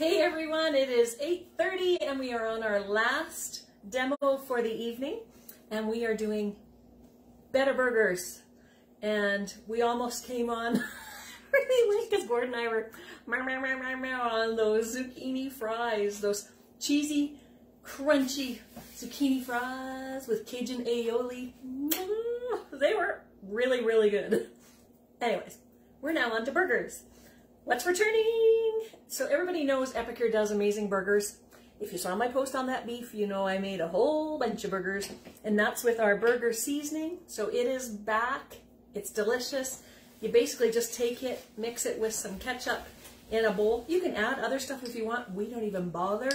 Hey everyone, it is 8.30 and we are on our last demo for the evening and we are doing Better Burgers and we almost came on really late because Gordon and I were meow, meow, meow, meow, on those zucchini fries, those cheesy, crunchy zucchini fries with Cajun aioli. They were really, really good. Anyways, we're now on to burgers. What's returning? So everybody knows Epicure does amazing burgers. If you saw my post on that beef, you know I made a whole bunch of burgers, and that's with our burger seasoning. So it is back. It's delicious. You basically just take it, mix it with some ketchup in a bowl. You can add other stuff if you want. We don't even bother.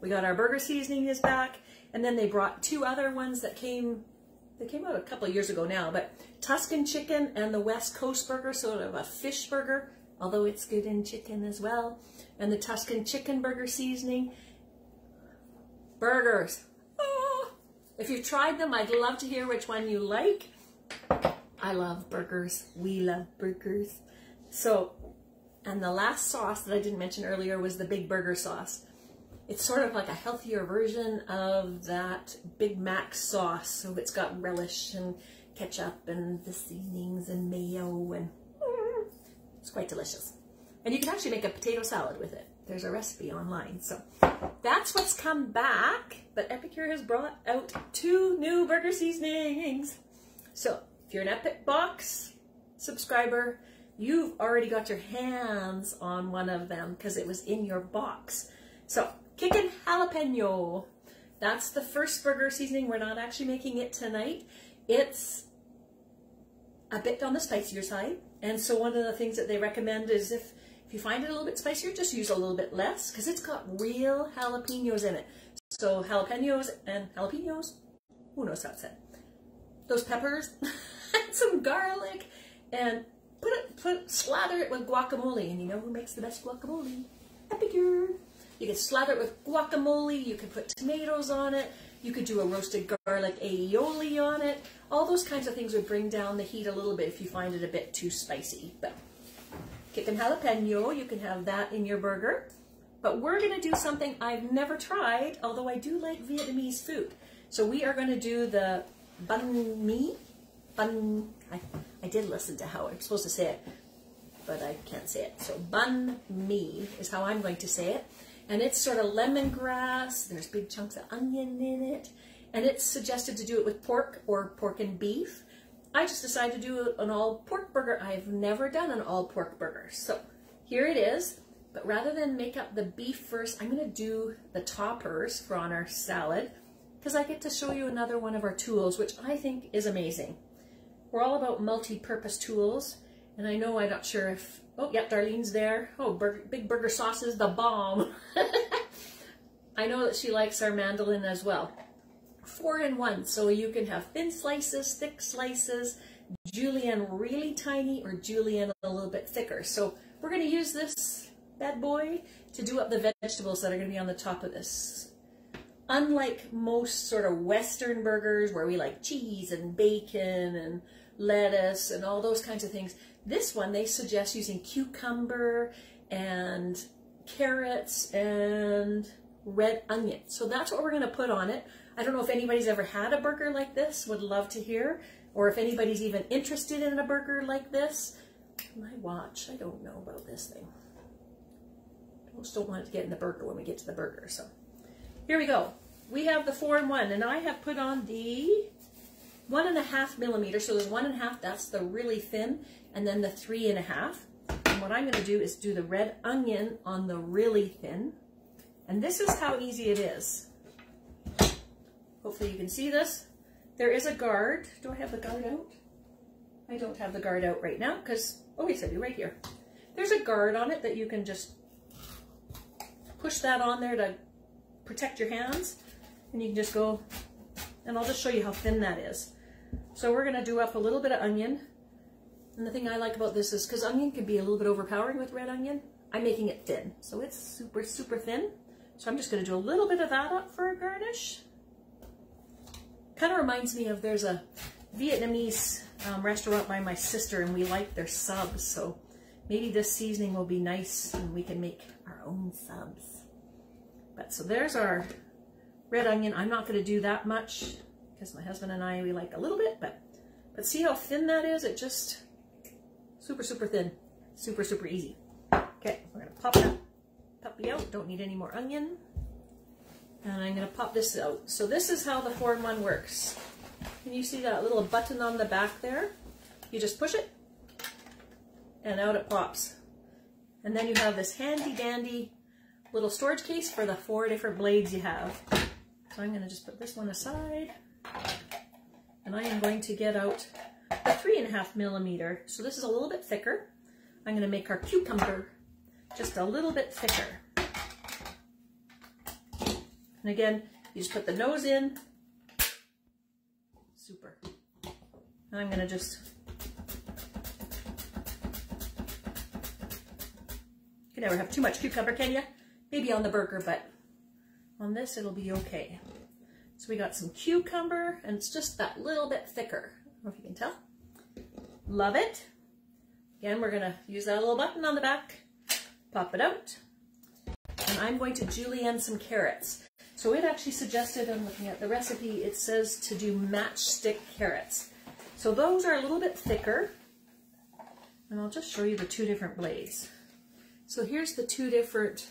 We got our burger seasoning is back, and then they brought two other ones that came they came out a couple years ago now, but Tuscan chicken and the West Coast burger, sort of a fish burger although it's good in chicken as well. And the Tuscan chicken burger seasoning. Burgers. Oh, if you've tried them, I'd love to hear which one you like. I love burgers. We love burgers. So, and the last sauce that I didn't mention earlier was the Big Burger sauce. It's sort of like a healthier version of that Big Mac sauce. So it's got relish and ketchup and the seasonings and mayo and it's quite delicious. And you can actually make a potato salad with it. There's a recipe online. So that's what's come back. But Epicure has brought out two new burger seasonings. So if you're an Epic Box subscriber, you've already got your hands on one of them because it was in your box. So kickin' jalapeno. That's the first burger seasoning. We're not actually making it tonight. It's a bit on the spicier side. And so one of the things that they recommend is if, if you find it a little bit spicier, just use a little bit less because it's got real jalapenos in it. So jalapenos and jalapenos, who knows how to say Those peppers, some garlic, and put it, put, slather it with guacamole. And you know who makes the best guacamole? Epicure. You can slather it with guacamole, you can put tomatoes on it, you could do a roasted garlic aioli on it. All those kinds of things would bring down the heat a little bit if you find it a bit too spicy. But kickin' jalapeno, you can have that in your burger. But we're gonna do something I've never tried, although I do like Vietnamese food. So we are gonna do the banh mi. Banh, I, I did listen to how I'm supposed to say it, but I can't say it. So banh mi is how I'm going to say it and it's sort of lemongrass. There's big chunks of onion in it, and it's suggested to do it with pork or pork and beef. I just decided to do an all pork burger. I've never done an all pork burger. So here it is, but rather than make up the beef first, I'm gonna do the toppers for on our salad because I get to show you another one of our tools, which I think is amazing. We're all about multi-purpose tools, and I know I'm not sure if Oh, yep, Darlene's there. Oh, Big Burger Sauce is the bomb. I know that she likes our mandolin as well. Four in one, so you can have thin slices, thick slices, julienne really tiny, or julienne a little bit thicker. So we're going to use this bad boy to do up the vegetables that are going to be on the top of this. Unlike most sort of Western burgers where we like cheese and bacon and lettuce and all those kinds of things, this one, they suggest using cucumber and carrots and red onion. So that's what we're going to put on it. I don't know if anybody's ever had a burger like this, would love to hear, or if anybody's even interested in a burger like this. My watch, I don't know about this thing. I just don't want it to get in the burger when we get to the burger. So here we go. We have the four in one, and I have put on the one and a half millimeter. So there's one and a half, that's the really thin, and then the three and a half. And what I'm gonna do is do the red onion on the really thin. And this is how easy it is. Hopefully you can see this. There is a guard. Do I have the guard out? I don't have the guard out right now because, oh, yes, I do right here. There's a guard on it that you can just push that on there to protect your hands. And you can just go, and I'll just show you how thin that is. So we're gonna do up a little bit of onion. And the thing I like about this is, because onion can be a little bit overpowering with red onion, I'm making it thin. So it's super, super thin. So I'm just gonna do a little bit of that up for a garnish. Kind of reminds me of, there's a Vietnamese um, restaurant by my sister and we like their subs. So maybe this seasoning will be nice and we can make our own subs. But so there's our red onion. I'm not going to do that much because my husband and I, we like a little bit, but, but see how thin that is? It just, super, super thin. Super, super easy. Okay, we're to pop that puppy out. Don't need any more onion. And I'm to pop this out. So this is how the 4-in-1 works. Can you see that little button on the back there? You just push it and out it pops. And then you have this handy dandy little storage case for the four different blades you have. So I'm to just put this one aside and I am going to get out three and a half millimeter. So this is a little bit thicker. I'm going to make our cucumber just a little bit thicker. And again, you just put the nose in. Super. And I'm going to just You can never have too much cucumber, can you? Maybe on the burger, but on this it'll be okay. So we got some cucumber, and it's just that little bit thicker. Know if you can tell. Love it. Again, we're gonna use that little button on the back, pop it out, and I'm going to julienne some carrots. So it actually suggested, I'm looking at the recipe, it says to do matchstick carrots. So those are a little bit thicker, and I'll just show you the two different blades. So here's the two different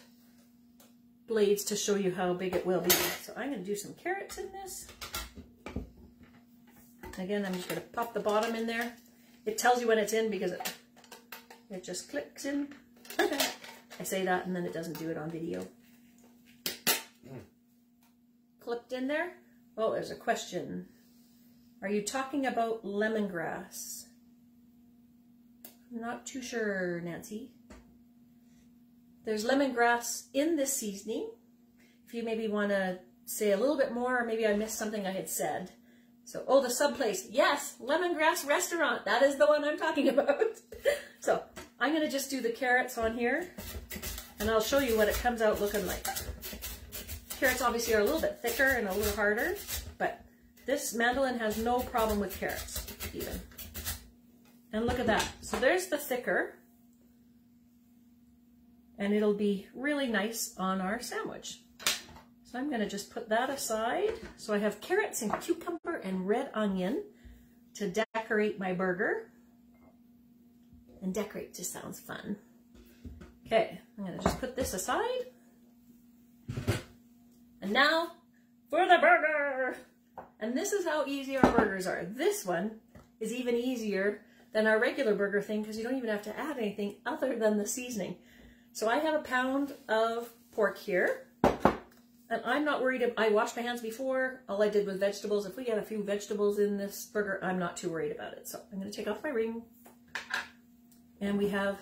blades to show you how big it will be. So I'm going to do some carrots in this. Again, I'm just going to pop the bottom in there. It tells you when it's in because it, it just clicks in. I say that and then it doesn't do it on video. Mm. Clipped in there. Oh, there's a question. Are you talking about lemongrass? I'm not too sure, Nancy. There's lemongrass in this seasoning. If you maybe want to say a little bit more, or maybe I missed something I had said. So, oh, the sub place. Yes, Lemongrass Restaurant. That is the one I'm talking about. so, I'm going to just do the carrots on here, and I'll show you what it comes out looking like. Carrots obviously are a little bit thicker and a little harder, but this mandolin has no problem with carrots, even. And look at that. So there's the thicker and it'll be really nice on our sandwich. So I'm going to just put that aside. So I have carrots and cucumber and red onion to decorate my burger. And decorate just sounds fun. Okay, I'm going to just put this aside. And now for the burger! And this is how easy our burgers are. This one is even easier than our regular burger thing because you don't even have to add anything other than the seasoning. So I have a pound of pork here. And I'm not worried. I washed my hands before. All I did was vegetables. If we get a few vegetables in this burger, I'm not too worried about it. So I'm going to take off my ring. And we have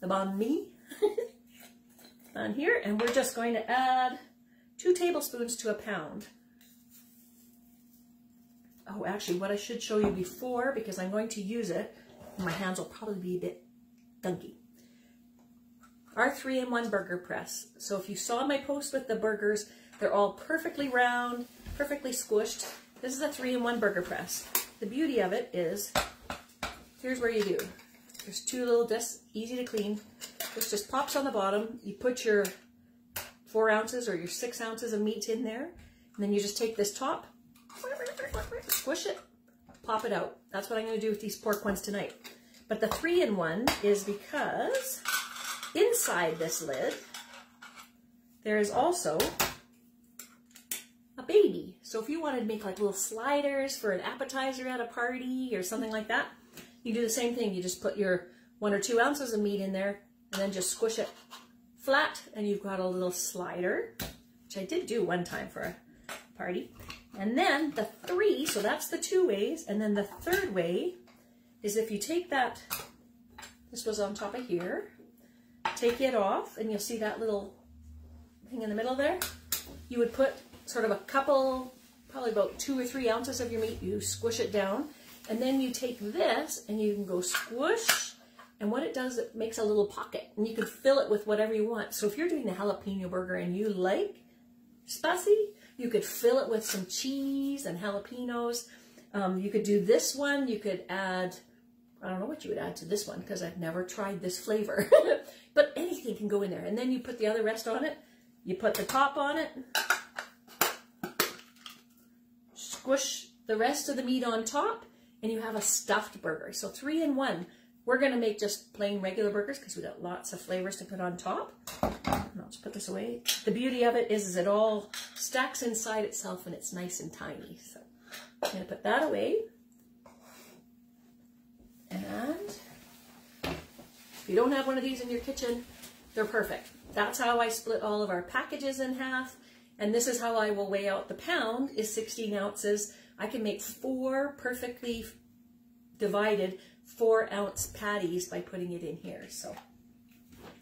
the banh mi on here. And we're just going to add two tablespoons to a pound. Oh, actually, what I should show you before, because I'm going to use it, my hands will probably be a bit gunky our three-in-one burger press. So if you saw my post with the burgers, they're all perfectly round, perfectly squished. This is a three-in-one burger press. The beauty of it is, here's where you do. There's two little discs, easy to clean. This just pops on the bottom. You put your four ounces or your six ounces of meat in there, and then you just take this top, squish it, pop it out. That's what I'm going to do with these pork ones tonight. But the three-in-one is because Inside this lid, there is also a baby. So if you wanted to make like little sliders for an appetizer at a party or something like that, you do the same thing. You just put your one or two ounces of meat in there and then just squish it flat and you've got a little slider, which I did do one time for a party. And then the three, so that's the two ways. And then the third way is if you take that, this was on top of here, take it off and you'll see that little thing in the middle there. You would put sort of a couple, probably about two or three ounces of your meat, you squish it down, and then you take this and you can go squish, and what it does, it makes a little pocket, and you can fill it with whatever you want. So if you're doing the jalapeno burger and you like spicy, you could fill it with some cheese and jalapenos. Um, you could do this one, you could add I don't know what you would add to this one because I've never tried this flavor. but anything can go in there. And then you put the other rest on it. You put the top on it. Squish the rest of the meat on top and you have a stuffed burger. So three in one. We're going to make just plain regular burgers because we got lots of flavors to put on top. And I'll just put this away. The beauty of it is, is it all stacks inside itself and it's nice and tiny. So I'm going to put that away. And if you don't have one of these in your kitchen, they're perfect. That's how I split all of our packages in half. And this is how I will weigh out the pound is 16 ounces. I can make four perfectly divided four ounce patties by putting it in here. So,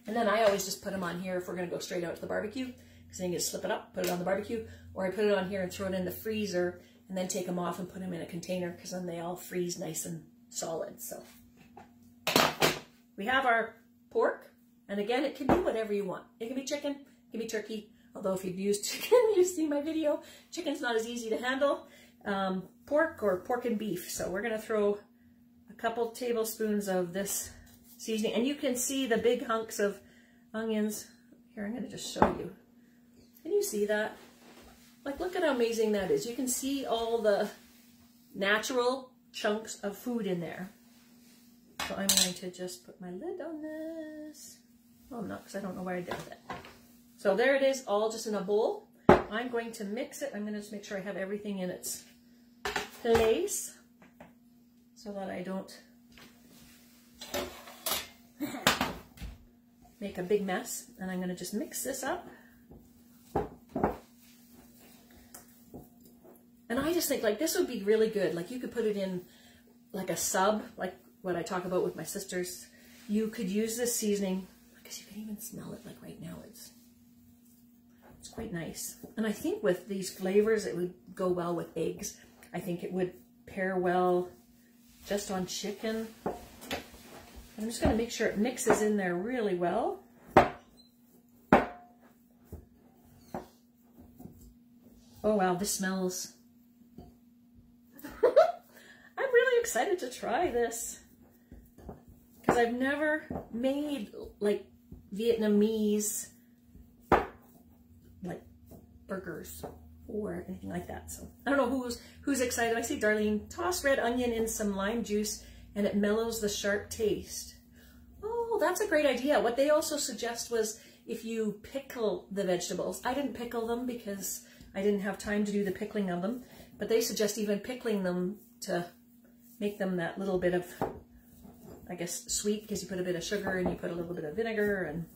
and then I always just put them on here if we're going to go straight out to the barbecue because then you just slip it up, put it on the barbecue, or I put it on here and throw it in the freezer and then take them off and put them in a container because then they all freeze nice and solid. So we have our pork and again, it can be whatever you want. It can be chicken, it can be turkey. Although if you've used chicken, you've seen my video, chicken's not as easy to handle. Um, pork or pork and beef. So we're to throw a couple tablespoons of this seasoning. And you can see the big hunks of onions. Here, I'm to just show you. Can you see that? Like, look at how amazing that is. You can see all the natural chunks of food in there. So I'm going to just put my lid on this. Oh, I'm not because I don't know where I did it. So there it is, all just in a bowl. I'm going to mix it. I'm going to just make sure I have everything in its place so that I don't make a big mess. And I'm going to just mix this up. And I just think like this would be really good. Like you could put it in like a sub, like what I talk about with my sisters. You could use this seasoning because you can even smell it like right now. It's it's quite nice. And I think with these flavors, it would go well with eggs. I think it would pair well just on chicken. I'm just going to make sure it mixes in there really well. Oh wow, this smells I'm really excited to try this because I've never made like Vietnamese like burgers or anything like that. So I don't know who's who's excited. I see Darlene toss red onion in some lime juice and it mellows the sharp taste. Oh, that's a great idea. What they also suggest was if you pickle the vegetables. I didn't pickle them because I didn't have time to do the pickling of them, but they suggest even pickling them to make them that little bit of, I guess, sweet because you put a bit of sugar and you put a little bit of vinegar and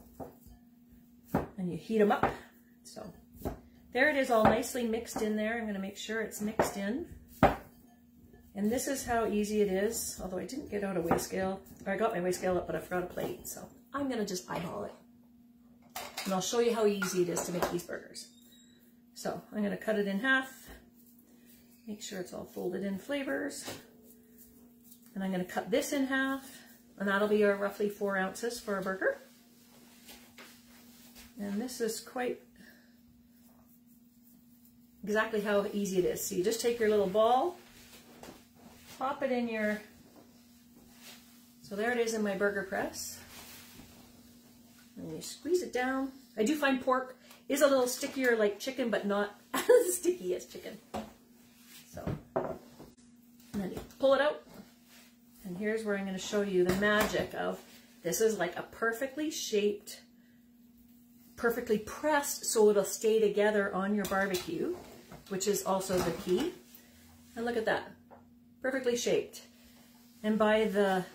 and you heat them up. So there it is all nicely mixed in there. I'm going to make sure it's mixed in. And this is how easy it is, although I didn't get out a weigh scale. Or I got my weigh scale up, but I forgot a plate. So I'm going to just eyeball it. And I'll show you how easy it is to make these burgers. So I'm going to cut it in half. Make sure it's all folded in flavors. And I'm going to cut this in half, and that'll be our roughly four ounces for a burger. And this is quite exactly how easy it is. So you just take your little ball, pop it in your, so there it is in my burger press. And you squeeze it down. I do find pork is a little stickier like chicken, but not as sticky as chicken. So, and then you pull it out, and here's where I'm going to show you the magic of, this is like a perfectly shaped, perfectly pressed so it'll stay together on your barbecue, which is also the key. And look at that, perfectly shaped. And by the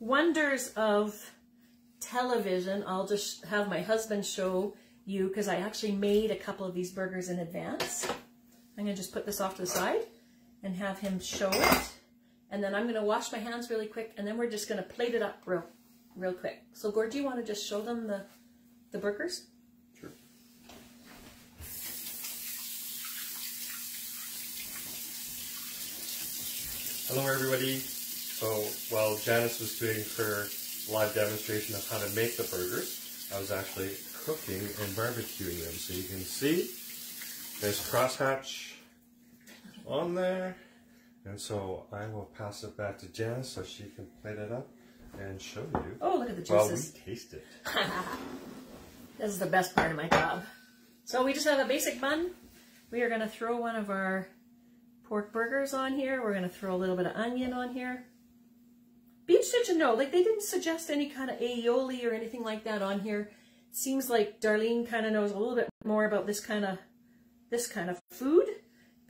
wonders of television, I'll just have my husband show you because I actually made a couple of these burgers in advance. I'm going to just put this off to the side and have him show it. And then I'm going to wash my hands really quick, and then we're just going to plate it up real, real quick. So, Gord, do you want to just show them the, the burgers? Sure. Hello, everybody. So, while Janice was doing her live demonstration of how to make the burgers, I was actually cooking and barbecuing them. So you can see there's crosshatch on there And so I will pass it back to Janice so she can plate it up and show you. Oh, look at the While we juices. taste it. this is the best part of my job. So we just have a basic bun. We are going to throw one of our pork burgers on here. We're going to throw a little bit of onion on here. Be interested to know, like they didn't suggest any kind of aioli or anything like that on here. Seems like Darlene kind of knows a little bit more about this kind of this kind of food,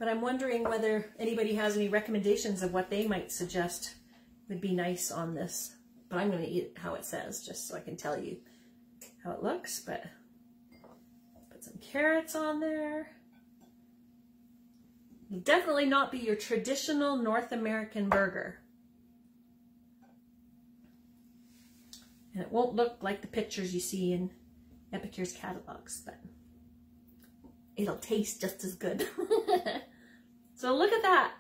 but I'm wondering whether anybody has any recommendations of what they might suggest would be nice on this. But I'm going to eat how it says, just so I can tell you how it looks. But put some carrots on there. It'll definitely not be your traditional North American burger. And it won't look like the pictures you see in Epicure's catalogs, but it'll taste just as good. so look at that.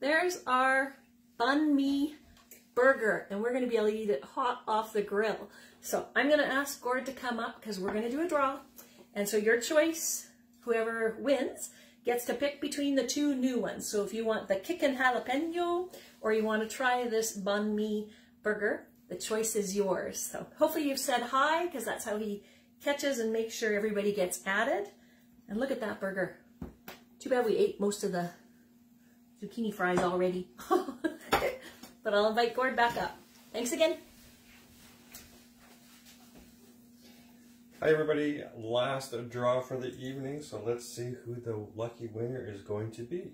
There's our banh mi burger, and we're going to be able to eat it hot off the grill. So I'm going to ask Gord to come up because we're going to do a draw. And so your choice, whoever wins, gets to pick between the two new ones. So if you want the kickin' jalapeno or you want to try this banh mi burger, the choice is yours. So hopefully you've said hi because that's how he catches and makes sure everybody gets added. And look at that burger. Too bad we ate most of the zucchini fries already. but I'll invite Gord back up. Thanks again. Hi everybody, last draw for the evening, so let's see who the lucky winner is going to be.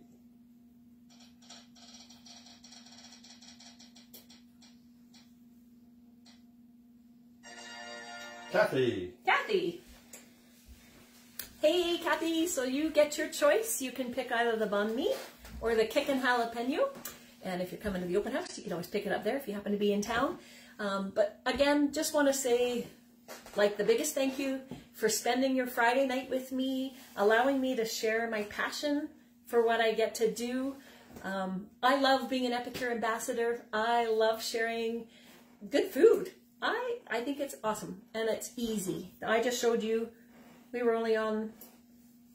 Kathy! Kathy. Hey, Kathy. So you get your choice. You can pick either the banh mi or the kickin' jalapeno. And if you're coming to the open house, you can always pick it up there if you happen to be in town. Um, but again, just want to say, like, the biggest thank you for spending your Friday night with me, allowing me to share my passion for what I get to do. Um, I love being an Epicure ambassador. I love sharing good food. I, I think it's awesome and it's easy. I just showed you, we were only on,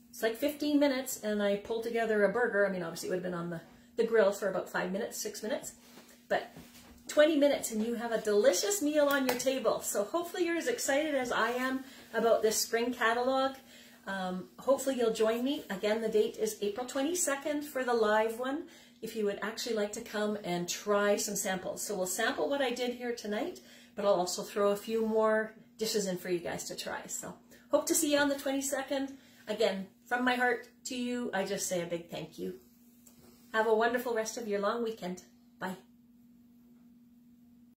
it's like 15 minutes and I pulled together a burger. I mean, obviously it would have been on the, the grill for about five minutes, six minutes, but 20 minutes and you have a delicious meal on your table. So hopefully you're as excited as I am about this spring catalog. Um, hopefully you'll join me. Again, the date is April 22nd for the live one. If you would actually like to come and try some samples. So we'll sample what I did here tonight, but I'll also throw a few more dishes in for you guys to try. So hope to see you on the 22nd. Again, from my heart to you, I just say a big thank you. Have a wonderful rest of your long weekend. Bye.